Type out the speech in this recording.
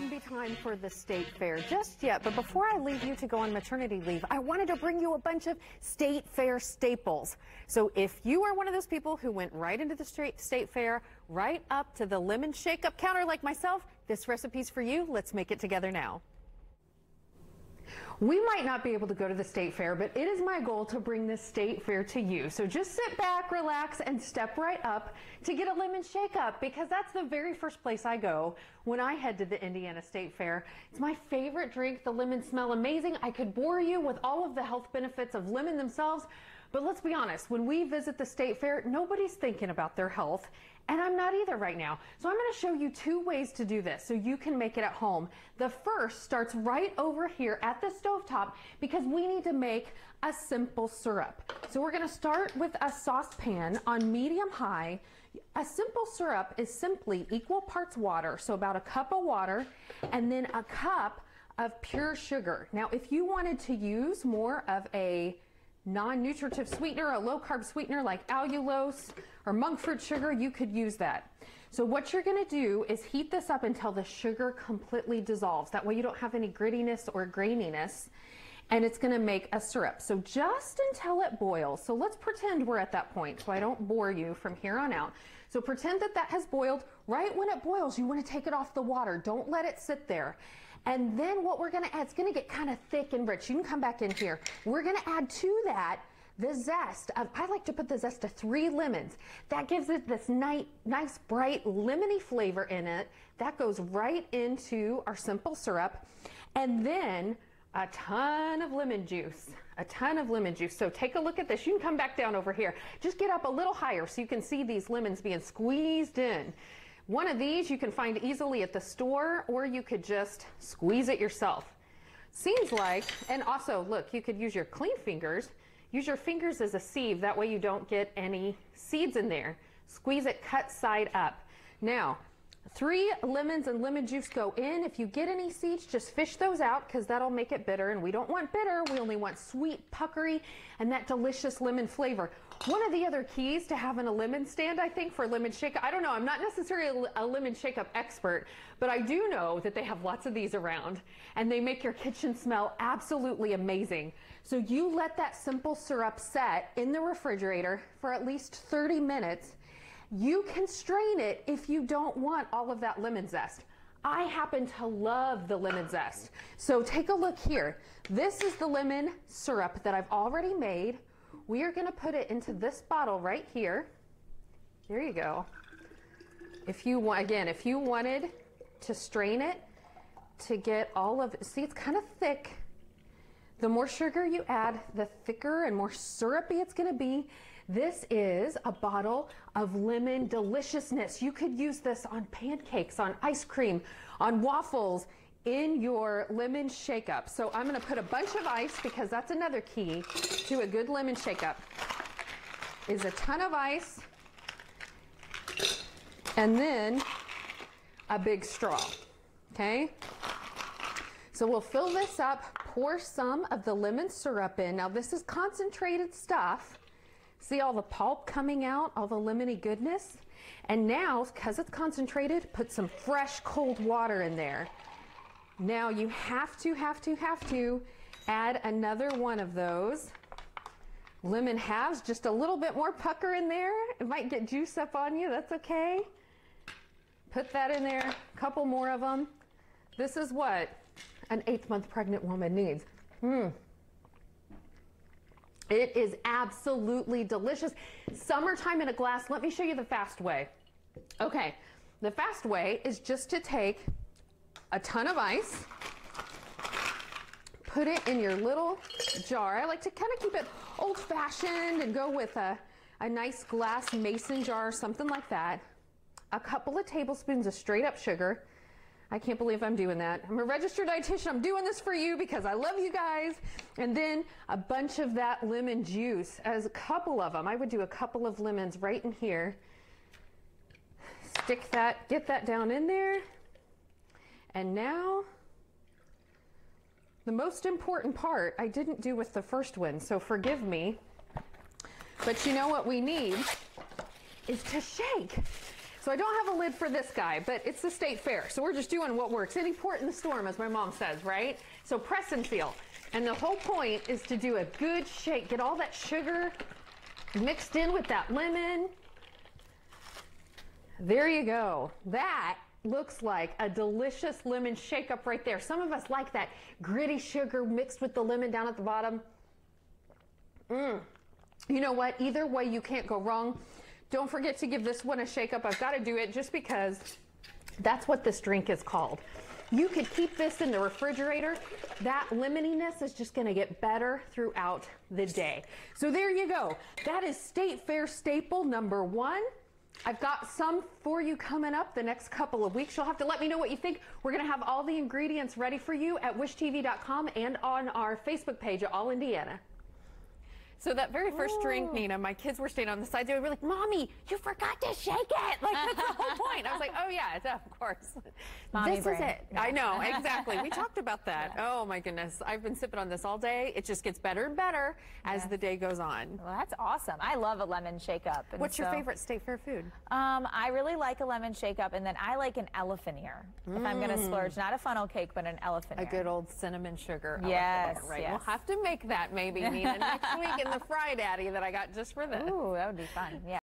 wouldn't be time for the state fair just yet, but before I leave you to go on maternity leave, I wanted to bring you a bunch of state fair staples. So if you are one of those people who went right into the state, state fair, right up to the lemon shake up counter like myself, this recipe's for you. Let's make it together now. We might not be able to go to the state fair, but it is my goal to bring this state fair to you. So just sit back, relax, and step right up to get a lemon shake up because that's the very first place I go when I head to the Indiana State Fair. It's my favorite drink. The lemons smell amazing. I could bore you with all of the health benefits of lemon themselves, but let's be honest, when we visit the state fair, nobody's thinking about their health, and I'm not either right now. So I'm going to show you two ways to do this so you can make it at home. The first starts right over here at the stovetop because we need to make a simple syrup. So we're going to start with a saucepan on medium high. A simple syrup is simply equal parts water, so about a cup of water, and then a cup of pure sugar. Now, if you wanted to use more of a non-nutritive sweetener, a low-carb sweetener like allulose or monk fruit sugar, you could use that. So what you're gonna do is heat this up until the sugar completely dissolves. That way you don't have any grittiness or graininess and it's gonna make a syrup. So just until it boils. So let's pretend we're at that point so I don't bore you from here on out. So pretend that that has boiled. Right when it boils, you wanna take it off the water. Don't let it sit there. And then what we're gonna add, it's gonna get kind of thick and rich. You can come back in here. We're gonna add to that the zest of, I like to put the zest of three lemons. That gives it this nice, nice bright lemony flavor in it. That goes right into our simple syrup. And then a ton of lemon juice, a ton of lemon juice. So take a look at this. You can come back down over here. Just get up a little higher so you can see these lemons being squeezed in. One of these you can find easily at the store or you could just squeeze it yourself. Seems like, and also look, you could use your clean fingers. Use your fingers as a sieve. That way you don't get any seeds in there. Squeeze it cut side up. Now, Three lemons and lemon juice go in. If you get any seeds, just fish those out because that'll make it bitter. And we don't want bitter. We only want sweet, puckery, and that delicious lemon flavor. One of the other keys to having a lemon stand, I think, for lemon shake, I don't know, I'm not necessarily a lemon shake up expert, but I do know that they have lots of these around and they make your kitchen smell absolutely amazing. So you let that simple syrup set in the refrigerator for at least 30 minutes you can strain it if you don't want all of that lemon zest. I happen to love the lemon zest. So take a look here. This is the lemon syrup that I've already made. We are gonna put it into this bottle right here. There you go. If you want, again, if you wanted to strain it to get all of, it, see it's kind of thick. The more sugar you add, the thicker and more syrupy it's gonna be. This is a bottle of lemon deliciousness. You could use this on pancakes, on ice cream, on waffles, in your lemon shake up. So I'm gonna put a bunch of ice because that's another key to a good lemon shake up. Is a ton of ice and then a big straw, okay? So we'll fill this up, pour some of the lemon syrup in. Now this is concentrated stuff. See all the pulp coming out, all the lemony goodness? And now, because it's concentrated, put some fresh cold water in there. Now you have to, have to, have to add another one of those. Lemon halves, just a little bit more pucker in there. It might get juice up on you, that's okay. Put that in there, a couple more of them. This is what an eighth month pregnant woman needs. Hmm. It is absolutely delicious. Summertime in a glass. Let me show you the fast way. Okay, the fast way is just to take a ton of ice, put it in your little jar. I like to kind of keep it old fashioned and go with a, a nice glass mason jar, something like that. A couple of tablespoons of straight up sugar. I can't believe I'm doing that. I'm a registered dietitian. I'm doing this for you because I love you guys. And then a bunch of that lemon juice, as a couple of them. I would do a couple of lemons right in here. Stick that, get that down in there. And now, the most important part I didn't do with the first one, so forgive me. But you know what we need is to shake. So I don't have a lid for this guy, but it's the state fair. So we're just doing what works. Any port in the storm, as my mom says, right? So press and feel. And the whole point is to do a good shake. Get all that sugar mixed in with that lemon. There you go. That looks like a delicious lemon shake up right there. Some of us like that gritty sugar mixed with the lemon down at the bottom. Mmm. You know what? Either way, you can't go wrong. Don't forget to give this one a shake up. I've got to do it just because that's what this drink is called. You could keep this in the refrigerator. That lemoniness is just gonna get better throughout the day. So there you go. That is State Fair staple number one. I've got some for you coming up the next couple of weeks. You'll have to let me know what you think. We're going to have all the ingredients ready for you at wishtv.com and on our Facebook page at All Indiana. So that very first Ooh. drink, Nina, my kids were staying on the side. They were like, "Mommy, you forgot to shake it." Like that's the whole point. I was like, "Oh yeah, of course." Mommy this brain. is it. Yeah. I know exactly. We talked about that. Yeah. Oh my goodness, I've been sipping on this all day. It just gets better and better as the day goes on. Well, that's awesome. I love a lemon shake up. What's so, your favorite state fair food? Um, I really like a lemon shake up, and then I like an elephant ear. Mm. If I'm going to mm. splurge, not a funnel cake, but an elephant a ear. A good old cinnamon sugar. Yes, right. Yes. We'll have to make that maybe, Nina, next week the Fry Daddy that I got just for this. Ooh, that would be fun. Yeah.